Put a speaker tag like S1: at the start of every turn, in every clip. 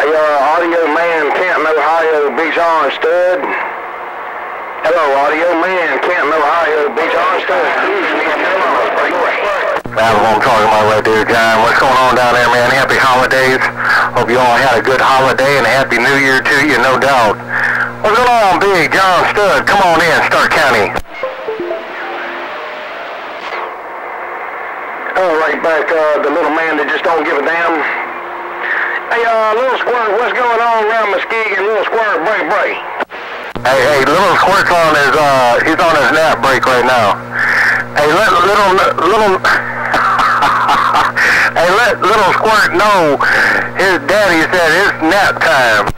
S1: Hey, uh, Audio Man, Canton, Ohio, Big John Stud. Hello, Audio Man, Canton, Ohio, Big John Stud.
S2: That's what I'm talking about right there, John. What's going on down there, man? Happy holidays. Hope you all had a good holiday and a happy new year to you, no doubt. What's going on, Big John Stud? Come on in, Stark County.
S1: Oh, right back, uh, the little man that just don't give a damn. Uh, little squirt, what's going on around Muskegon? Little squirt, break, break.
S2: Hey, hey, little Squirt's on his, uh, he's on his nap break right now. Hey, let little, little, hey, let little Squirt know his daddy said it's nap time.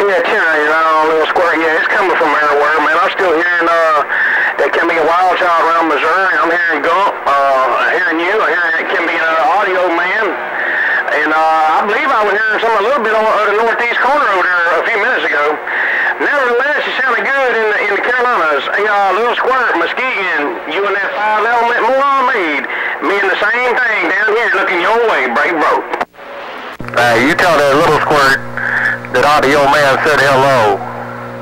S1: Yeah, Terry, you know, little squirt. Yeah, it's coming from everywhere, man. I'm still hearing, uh, that can be a wild child around Missouri. I'm hearing Gump, uh, hearing you. I hear it can be an audio man. And, uh, I believe I was hearing some a little bit on uh, the northeast corner over there a few minutes ago. Nevertheless, it sounded good in the, in the Carolinas. Hey, uh, little squirt, Muskegon, you and that five element moron made, mean the same thing down here looking your way, brave bro.
S2: Hey, you tell that little Squirt that audio man said hello.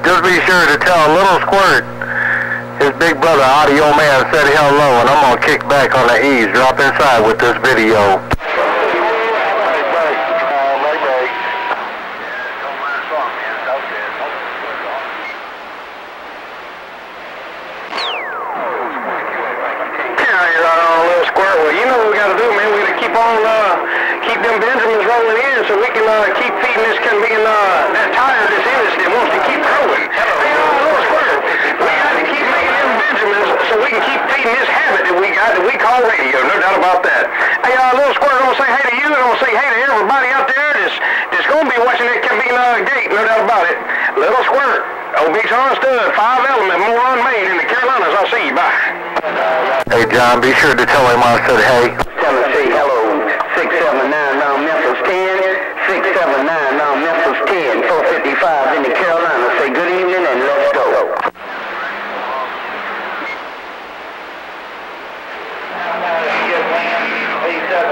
S2: Just be sure to tell little Squirt his big brother audio man said hello and I'm gonna kick back on the ease, drop inside with this video.
S1: To to keep them Benjamins rolling in so we can uh, keep feeding this can being uh, that tire, this industry that wants to keep growing. Hey, uh, little squirt. We got to keep making them Benjamins so we can keep feeding this habit that we got that we call radio. No doubt about that. Hey, uh, little squirt, I'm gonna say hey to you, and I'm gonna say hey to everybody out there that's that's gonna be watching that can be uh, gate. No doubt about it. Little squirt. Old Big John Stud, five element, moron made in the Carolinas. I'll see you. Bye.
S2: Hey John, be sure to tell him I said hey.
S1: Tennessee, hello. 679 Mount Memphis 10. 679 Mount Memphis 10. 455 in the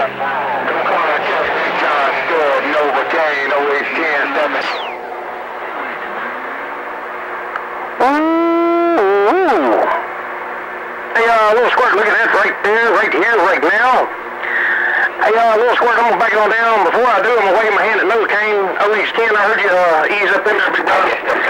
S1: just John Hey, uh, little squirt, look at right there, right here, right now. Hey, uh, little squirt, I'm gonna back it on down. Before I do, I'm gonna wave my hand at Novocaine, OH10. I heard you uh, ease up in there, big brother.